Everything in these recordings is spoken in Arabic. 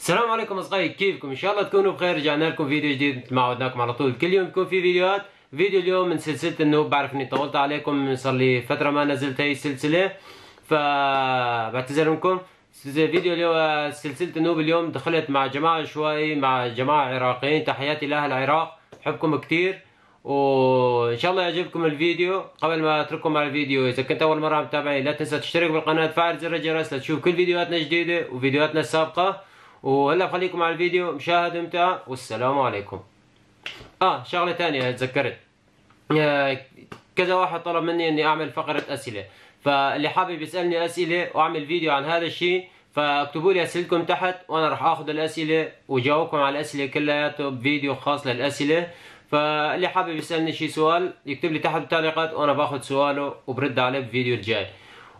السلام عليكم أصدقائي كيفكم؟ إن شاء الله تكونوا بخير. رجعنا لكم فيديو جديد ما عودناكم على طول. كل يوم يكون في فيديوهات. فيديو اليوم من سلسلة النوب بعرف إني طولت عليكم صار لي فترة ما نزلت هي السلسلة. فبعتذر منكم فيديو اليوم سلسلة النوب اليوم دخلت مع جماعة شوي مع جماعة عراقيين. تحياتي لأهل العراق بحبكم كثير وإن شاء الله يعجبكم الفيديو. قبل ما أترككم على الفيديو إذا كنت أول مرة متابعي لا تنسى تشترك بالقناة تفعل زر الجرس لتشوف كل فيديوهاتنا الجديدة وفيديوهاتنا السابقة. وهلا خليكم على الفيديو. مشاهدة ممتع. والسلام عليكم. آه شغلة ثانية تذكرت. آه كذا واحد طلب مني إني أعمل فقرة أسئلة. فاللي حابب يسألني أسئلة وأعمل فيديو عن هذا الشيء فاكتبوا لي أسئلتكم تحت وأنا راح آخذ الأسئلة وجاوبكم على الأسئلة كلياته بفيديو خاص للأسئلة. فاللي حابب يسألني شي سؤال يكتب لي تحت بالتعليقات وأنا باخذ سؤاله وبرد عليه بالفيديو الجاي.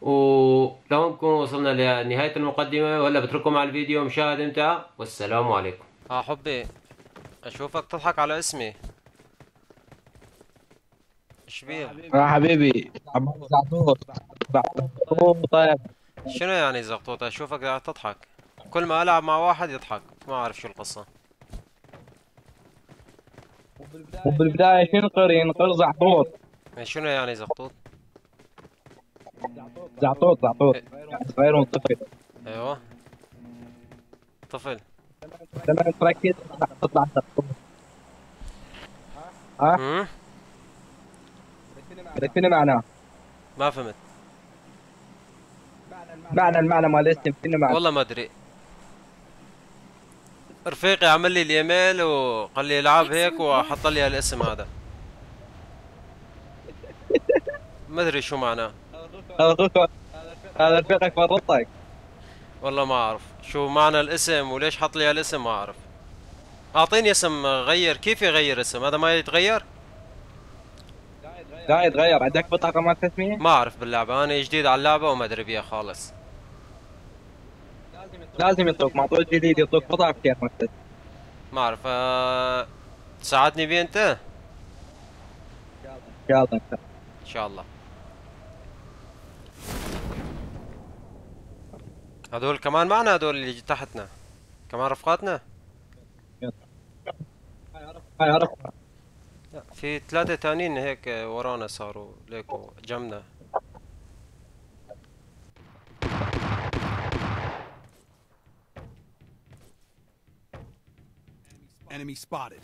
ولو نكون وصلنا لنهاية المقدمة وهلا بترككم على الفيديو. مشاهدة ممتعة والسلام عليكم. آه حبي أشوفك تضحك على اسمي. إيش بيه؟ يا حبيبي. زعطوط. زعطوط. طيب شنو يعني زغطوط؟ أشوفك قاعد تضحك. كل ما ألعب مع واحد يضحك. ما أعرف شو القصة. وبالبداية ينقر ينقر زعطوط. يعني شنو يعني زغطوط؟ زعطوط زعطوط صغير وطفل. أيوه. طفل. لما تركز تطلع زعطوط ها؟ شنو معناه؟ ما فهمت. معنى المعنى مال الاسم شنو معنى؟ والله ما أدري. رفيقي عمل لي الإيميل وقال لي العب هيك وحط لي الاسم هذا. ما أدري شو معناه. هذا هذا رفيقك فرطك والله ما أعرف. شو معنى الاسم وليش حط لي الاسم ما أعرف. أعطيني اسم غير. كيف يغير اسم؟ هذا ما يتغير؟ لا يتغير. عندك بطاقة مال تسمية؟ ما أعرف باللعبة. أنا جديد على اللعبة وما أدري بيها خالص. لازم يعطوك معطوك جديد يعطوك بطاقة كيف مثل ما أعرف. أه... تساعدني بيه أنت؟ ان يلا. انت شاء الله. هذول كمان معنا هذول اللي تحتنا كمان رفقاتنا هاي عرف لا في ثلاثة تانيين هيك ورانا صاروا ليكو جنبنا Enemy spotted.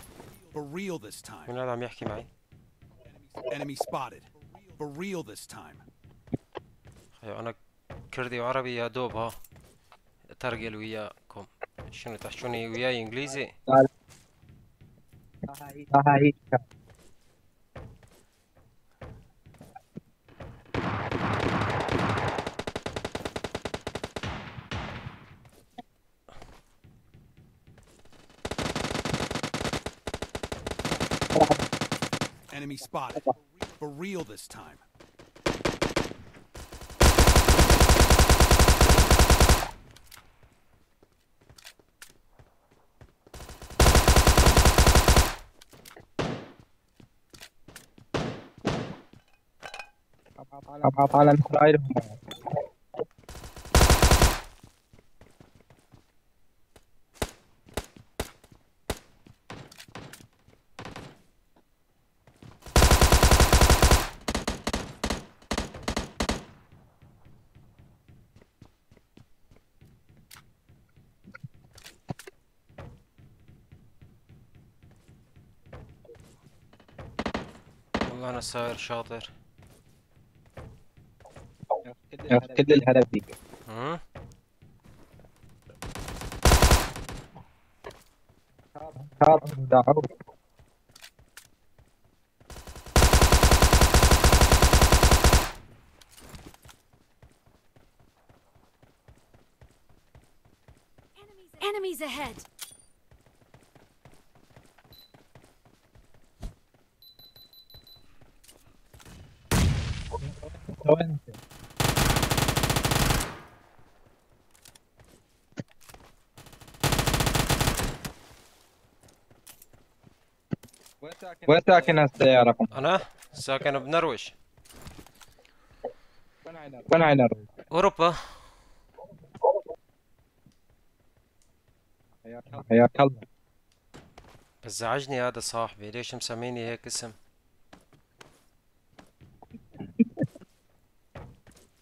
For real this time. من هذا عم يحكي معي Enemy spotted. For real this time. أنا كردي وعربي يا دوب ها ترجل وياكم شنو تحشوني وياي انجليزي هاي Enemy spotted. For real this time. ابعث على اسرائيل والله أنا ساير شاطر. كل الهدف فيك أمم. هذا دعوه Enemies ahead! وين وين ساكن هسه رقم؟ أنا ساكن بنرويج وين عينر؟ اوروبا حياك الله بزعجني هذا صاحبي ليش مسميني هيك اسم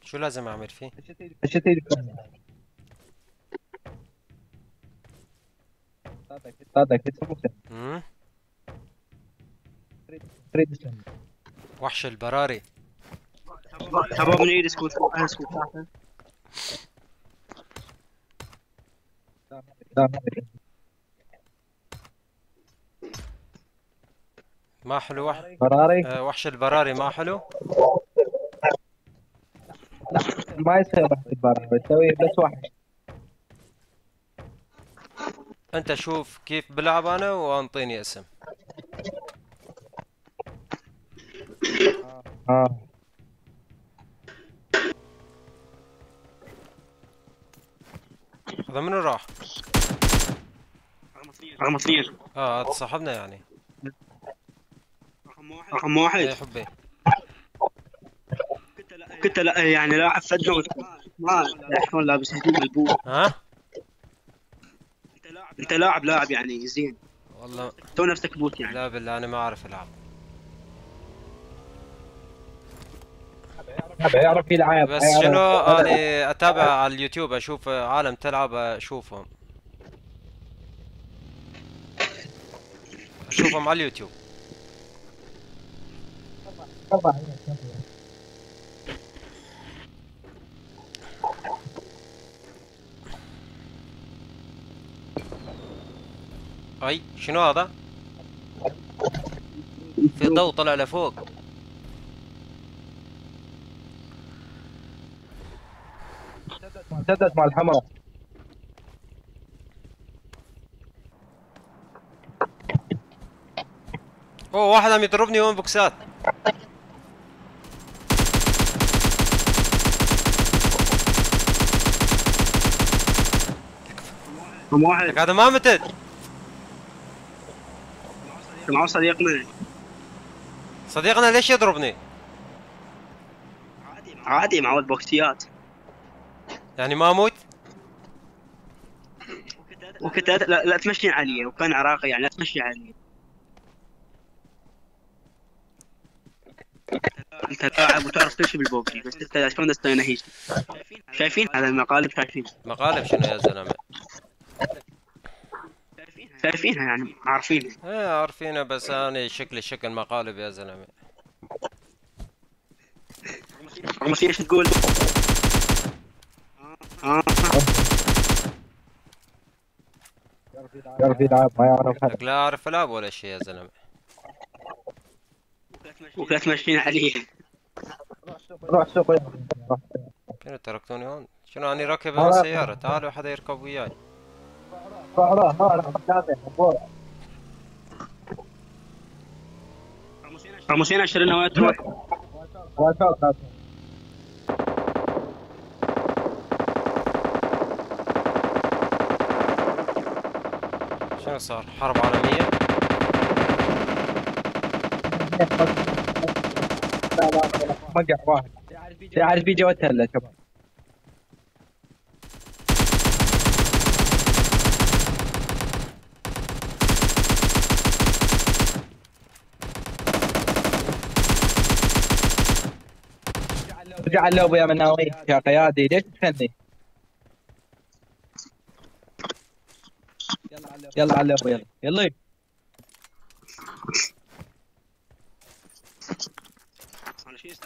شو لازم اعمل فيه إيش تريد صادق امم اسمه وحش البراري. تبغى من يدس كوت اسكت ما حلو وح... فراري آه وحش البراري ما حلو؟ ما يصير البارة تسوي بس واحد أنت شوف كيف بلعب أنا وأنطيني اسم. آه. هذا منو راح؟ رقم اثنين آه هذا صاحبنا يعني. رقم واحد. إيه حبي. كنت لا يعني لاعب فدنا ما يحكون لابس هدوم البوت ها؟ أنت لاعب لاعب يعني زين. والله. تو نفسك بوت يعني. لا بالله أنا ما أعرف ألعب. يعرف يلعب بس شنو؟ أنا أتابع على اليوتيوب أشوف عالم تلعب أشوفهم. أشوفهم على اليوتيوب. أي شنو هذا؟ في ضوء طلع لفوق. مسدس مع الحمراء. أوه واحد عم يضربني وين بوكسات. رقم واحد. هذا ما متت. معه صديقنا. صديقنا ليش يضربني؟ عادي معه البوكسيات. يعني ما أموت؟ وكنت لا, لا, لا تمشي علي وكان عراقي يعني لا تمشي علي انت لاعب وتعرف كل شيء بالبوكسي بس انت شلون تستنهيش شايفين هذا المقالب شايفين. مقالب شنو يا زلمة؟ شايفينها يعني عارفين إيه عارفينه بس أنا شكلي شكل مقالب يا زلمة. رغم إيش تقول. يعرف يلعب ما يعرف لا أعرف ألعب ولا شيء يا زلمة. ولا تمشين عليه. روح سوق روح. شنو تركتوني هون؟ شنو أني راكب هون سياره تعالوا حدا يركب وياي. روح روح روح روح روح رمسينا اشترينا وين تروح شنو صار حرب عالمية مقع واحد يعرف يجي وتهلا شباب رجع اللوب يا مناوي يا قيادي ليش تفني؟ يلا على اللوب يلا. يلا.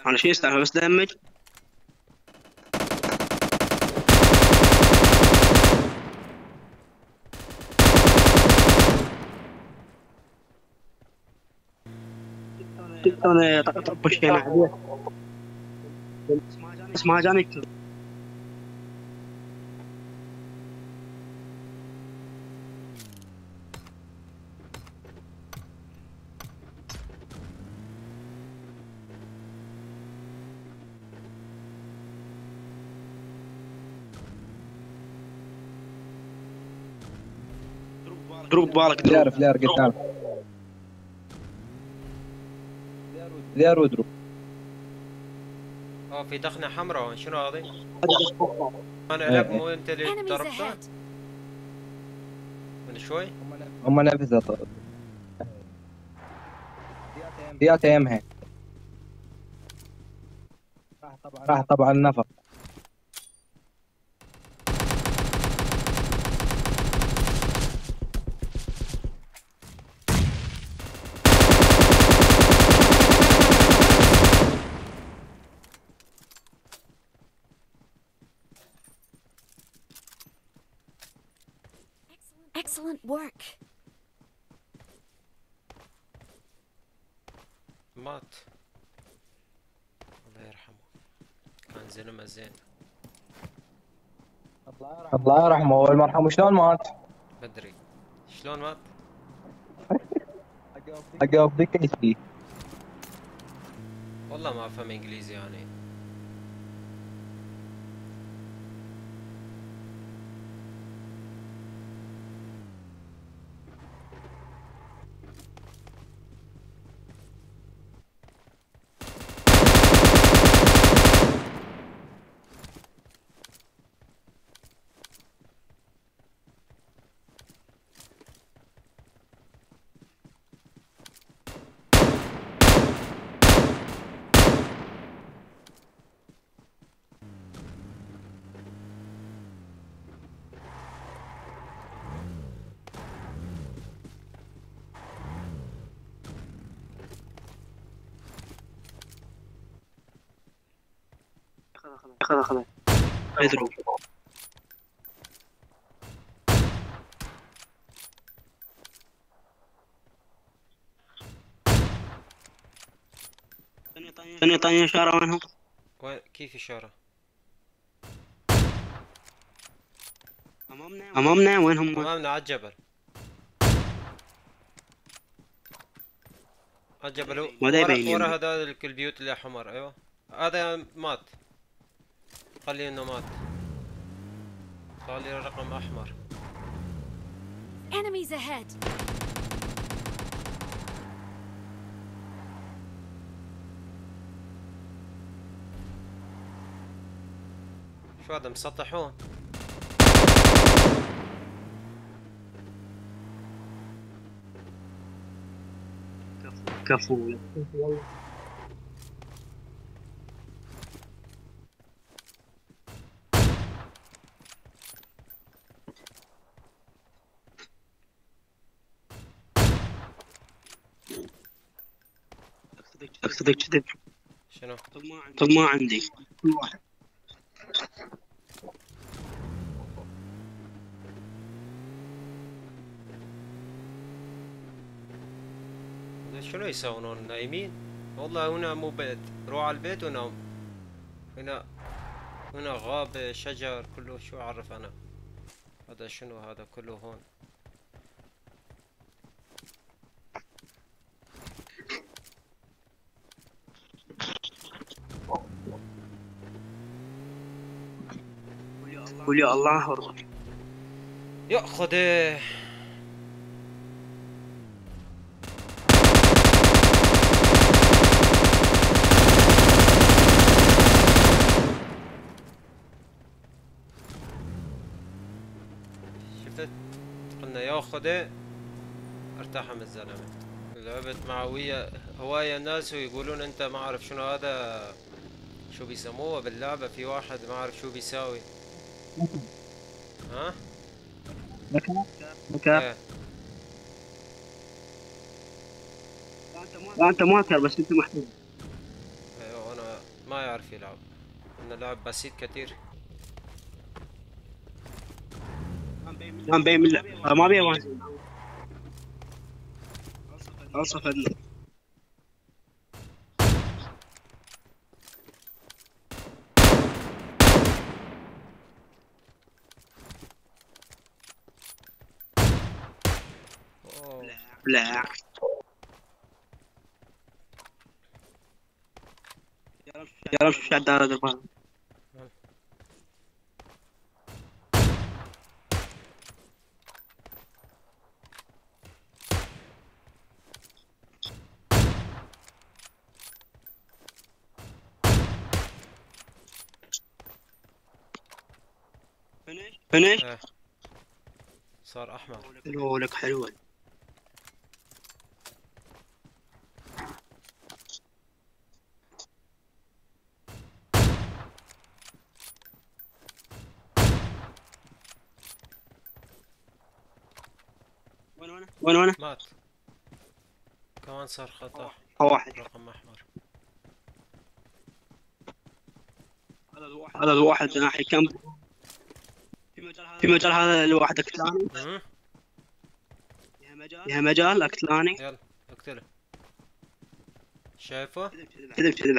أنا شو يستاهل بس دمج. أنا طبش عليه بس ما جاني كتير. ضرب بالك ضرب يعرف لا قدام لير ودرو آه في دخنة حمراء شنو هذه ضرب. أنا إيه. لك مو أنت اللي ضربته. من شوي؟ هم نفذوا ديات أيام هيك راح طبعا النفق Excellent work. مات الله يرحمه زلمه زين الله يرحمه. هو المرحوم شلون مات؟ بدري شلون مات؟ ذيك شيء والله ما أفهم إنجليزي يعني. خذ خذ اضرب ثانية ثانية اشارة وينهم؟ وين كيف اشاره؟ أمامنا أمامنا وينهم؟ أمامنا على الجبل على الجبل هو- ما دا ورا, ورا. هذول البيوت اللي حمر أيوه هذا مات خلي انه مات خلي رقم أحمر. Enemies ahead. شو هذا مسطحون؟ كفو. اقصدك كذب شنو؟ طب ما عندي. شنو يسوون نايمين؟ والله هنا مو بيت. روح على البيت ونام. هنا هنا غابة شجر كله شو أعرف أنا؟ هذا شنو؟ هذا كله هون. قول يا الله ارضى يأخذ. شفت؟ قلنا يأخذ. ارتاح من الزلمة. لعبت مع ويا هواية الناس ويقولون أنت ما أعرف شنو هذا. شو بيسموه باللعبة؟ في واحد ما أعرف شو بيساوي. ها؟ مكان إيه لا انت ماكر بس انت محتاج أيوه أنا ما يعرف يلعب انه لعب بسيط كثير ما لا ما وانزل انصف ال- أوه. لا. يا رب شو عدار هذا الباب فينيش؟ إيه صار أحمر. حلوة لك حلوة. وين وين مات. كمان صار خط أحمر. واحد. رقم أحمر. هذا الواحد. ناحية كم؟ في مجال هذا؟ الواحد اكتلاني مم. فيها مجال؟ اكتلاني يلا اقتله. شايفه؟ كذب كذب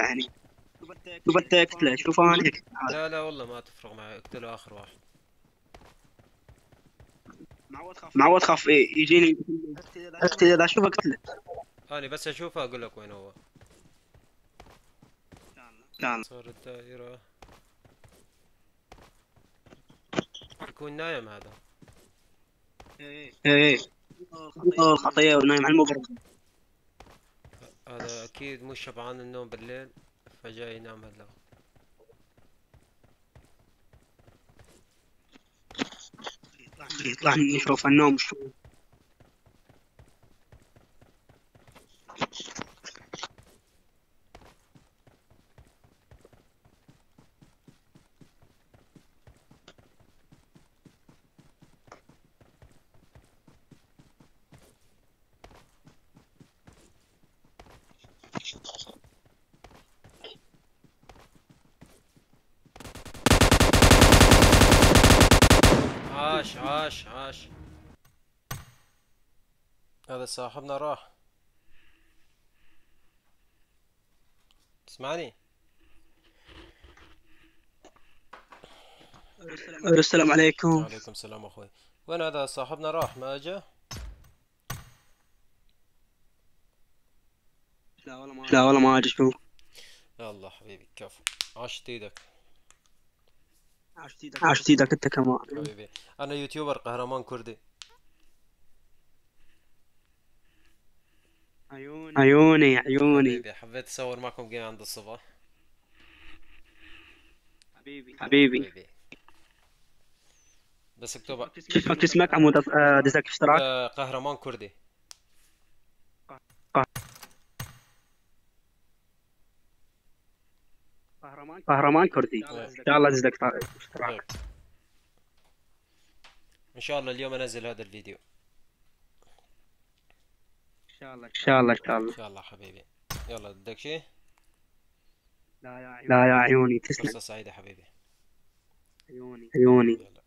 وبدك اقتله شوف أنا. لا لا والله ما تفرق معي. اقتله آخر واحد. معود خاف. إيه يجيني. اقتل اذا أشوف اقتله أنا بس اشوفه أقول لك وين هو. تعال صار الدائرة. يكون نايم هذا. إيه الخطية ونايم. على المبرد هذا أكيد مش شبعان النوم بالليل فجاي ينام هلا. يطلع مني شوف النوم شو هذا صاحبنا راح. تسمعني؟ السلام عليكم. وعليكم السلام أخوي. وين هذا صاحبنا راح؟ ما أجا؟ لا والله ما أجي شوف يلا حبيبي كفو. عشت إيدك عاشت إيدك أنت كمان. حبيبي أنا يوتيوبر قهرمان كردي. عيوني. عيوني حبيبي حبيت أصور معكم جيم عند الصبح. حبيبي. حبيبي. بس اكتب اسمك اسمك عمود. آه، دزك اشتراك آه، قهرمان كردي. قهرمان كردي. إن شاء الله دزك اشتراك إن شاء الله اليوم أنزل هذا الفيديو. شاء الله إن شاء الله إن شاء الله. إن شاء الله حبيبي. يلا بدك شيء لا يا عيوني. تسلم. فرصة سعيدة حبيبي. عيوني. عيوني. يلا.